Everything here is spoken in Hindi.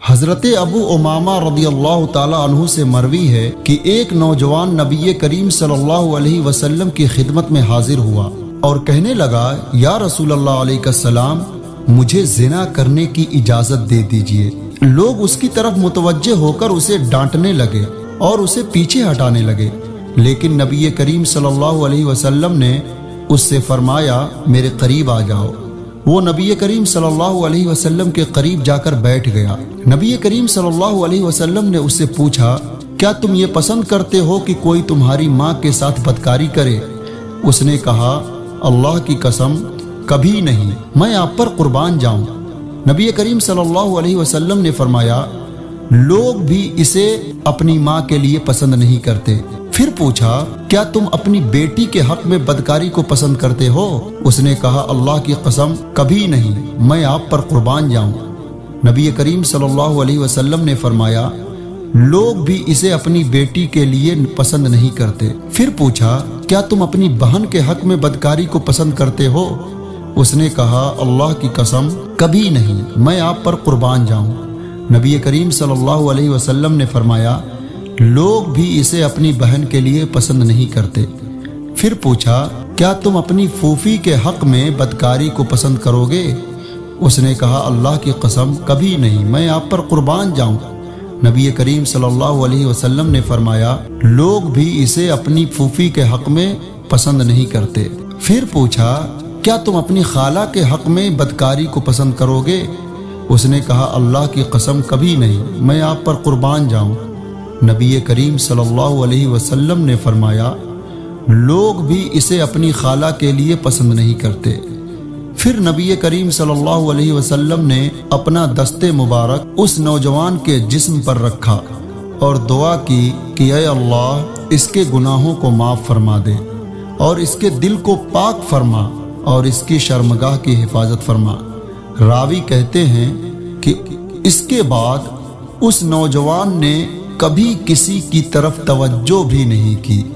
हज़रत अबू उमामा रदी अल्लाह तु से मरवी है कि एक नौजवान नबी करीम सल्लल्लाहु अलैहि वसल्लम की खिदमत में हाजिर हुआ और कहने लगा, या रसूल अल्लाह सलाम मुझे जिना करने की इजाज़त दे दीजिए। लोग उसकी तरफ़ मुतवजह होकर उसे डांटने लगे और उसे पीछे हटाने लगे। लेकिन नबी करीम सल्लल्लाहु अलैहि वसल्लम ने उससे फरमाया, मेरे करीब आ जाओ। वो नबी करीम सल्लल्लाहु अलैहि वसल्लम के करीब जाकर बैठ गया। नबी करीम सल्लल्लाहु अलैहि वसल्लम ने उससे पूछा, क्या तुम ये पसंद करते हो कि कोई तुम्हारी माँ के साथ बदकारी करे? उसने कहा, अल्लाह की कसम, कभी नहीं। मैं आप पर कुर्बान जाऊँ। नबी करीम सल्लल्लाहु अलैहि वसल्लम ने फरमाया, लोग भी इसे अपनी माँ के लिए पसंद नहीं करते। फिर पूछा, क्या तुम अपनी बेटी के हक में बदकारी को पसंद करते हो? उसने कहा, अल्लाह की कसम, कभी नहीं। मैं आप पर कुर्बान जाऊँ। नबी करीम सल्लल्लाहु अलैहि वसल्लम ने फरमाया, लोग भी इसे अपनी बेटी के लिए पसंद नहीं करते। फिर पूछा, क्या तुम अपनी बहन के हक में बदकारी को पसंद करते हो? उसने कहा, अल्लाह की कसम, कभी नहीं। मैं आप पर कुर्बान जाऊँ। नबी करीम सल्लल्लाहु अलैहि वसल्लम ने फरमाया लोग भी इसे अपनी बहन के लिए पसंद नहीं करते। फिर पूछा, क्या तुम अपनी फूफी के हक में बदकारी को पसंद करोगे? उसने कहा, अल्लाह की कसम, कभी नहीं, मैं आप पर कुर्बान जाऊँ नबी करीम सल्लल्लाहु अलैहि वसल्लम ने फरमाया, लोग भी इसे अपनी फूफी के हक में पसंद नहीं करते। फिर पूछा, क्या तुम अपनी खाला के हक में बदकारी को पसंद करोगे? उसने कहा, अल्लाह की कसम, कभी नहीं, मैं आप पर कुर्बान जाऊँ। नबी करीम सल्लल्लाहु अलैहि वसल्लम ने फरमाया, लोग भी इसे अपनी खाला के लिए पसंद नहीं करते। फिर नबी करीम सल्लल्लाहु अलैहि वसल्लम ने अपना दस्ते मुबारक उस नौजवान के जिस्म पर रखा और दुआ की कि अल्लाह, इसके गुनाहों को माफ़ फरमा दे और इसके दिल को पाक फरमा और इसकी शर्मगाह की हिफाजत फरमा। रावी कहते हैं कि, इसके बाद उस नौजवान ने कभी किसी की तरफ़ तवज्जो भी नहीं की।